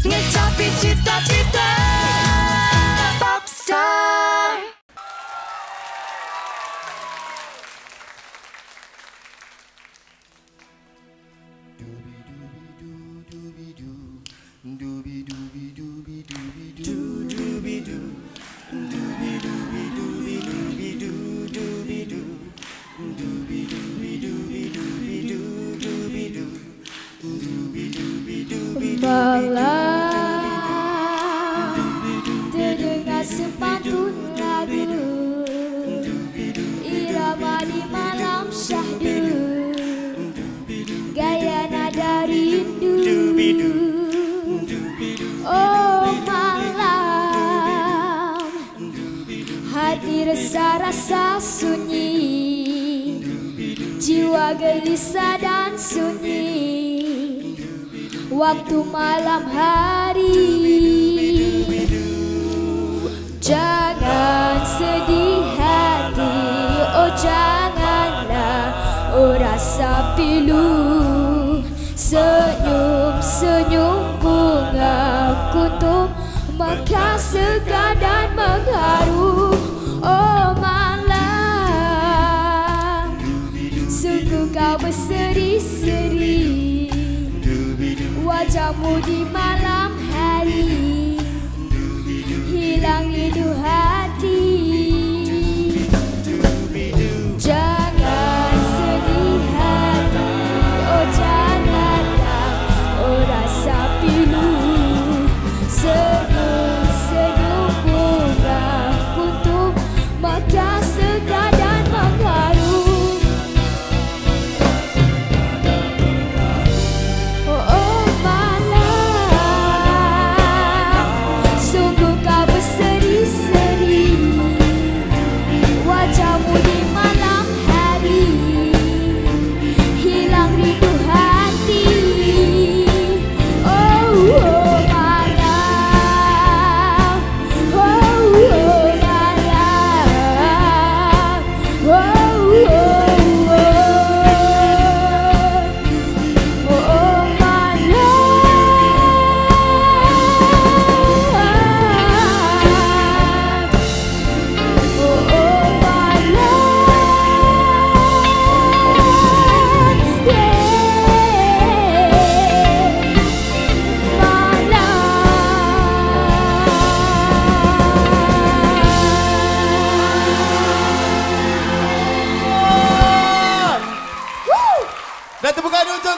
Ngecapi cita-cita Malam Hati resah rasa sunyi. Jiwa gelisah dan sunyi. Waktu malam hari. Jangan sedih hati. Oh janganlah. Oh rasa pilu. Senyum-senyum bunga. Kuntum Mekar segar dan mengharu Wajahmu di malam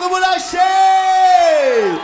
Fogo, Mulher Shades!